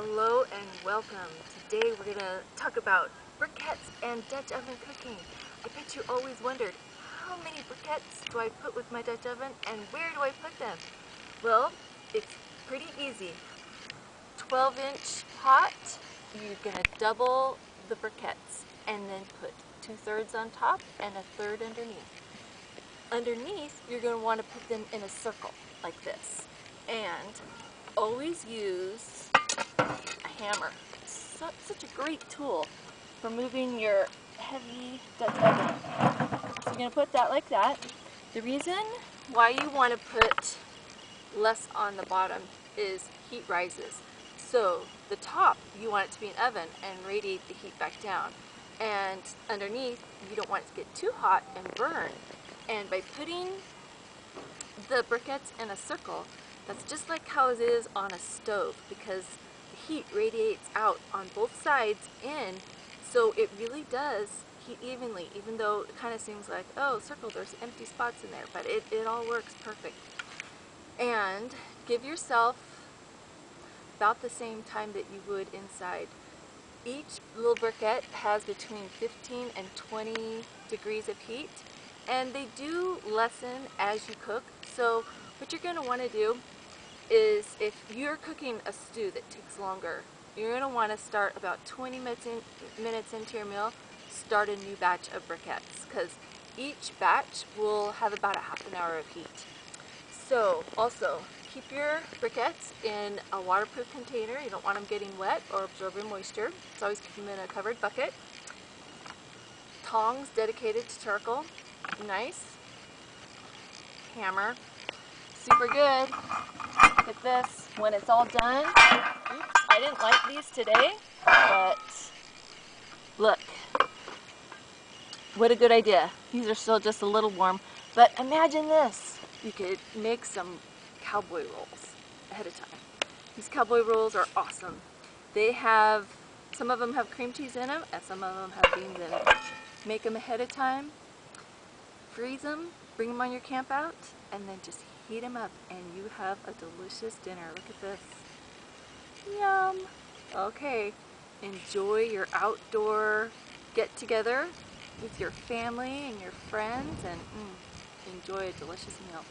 Hello and welcome. Today we're going to talk about briquettes and Dutch oven cooking. I bet you always wondered, how many briquettes do I put with my Dutch oven and where do I put them? Well, it's pretty easy. 12 inch pot, you're going to double the briquettes and then put two thirds on top and a third underneath. Underneath, you're going to want to put them in a circle like this. And always use hammer. So, such a great tool for moving your heavy Dutch oven. So you're going to put that like that. The reason why you want to put less on the bottom is heat rises. So the top, you want it to be an oven and radiate the heat back down. And underneath, you don't want it to get too hot and burn. And by putting the briquettes in a circle, that's just like how it is on a stove because heat radiates out on both sides in so it really does heat evenly even though it kind of seems like oh circle there's empty spots in there but it, it all works perfect. And give yourself about the same time that you would inside. Each little briquette has between 15 and 20 degrees of heat and they do lessen as you cook. So what you're going to want to do is if you're cooking a stew that takes longer, you're going to want to start about 20 minutes, in, minutes into your meal, start a new batch of briquettes because each batch will have about a half an hour of heat. So also, keep your briquettes in a waterproof container. You don't want them getting wet or absorbing moisture. So always keep them in a covered bucket. Tongs dedicated to charcoal. Nice. Hammer. Super good at this when it's all done. I didn't like these today, but look. What a good idea. These are still just a little warm. But imagine this. You could make some cowboy rolls ahead of time. These cowboy rolls are awesome. They have, some of them have cream cheese in them and some of them have beans in them. Make them ahead of time, freeze them, bring them on your camp out, and then just heat them up and you have a delicious dinner. Look at this. Yum! Okay, enjoy your outdoor get-together with your family and your friends and mm, enjoy a delicious meal.